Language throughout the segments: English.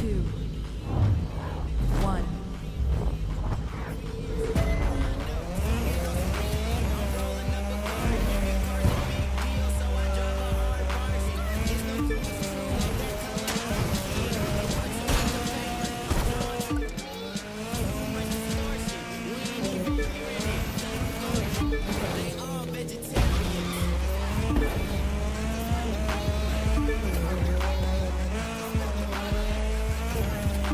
two.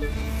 Yeah.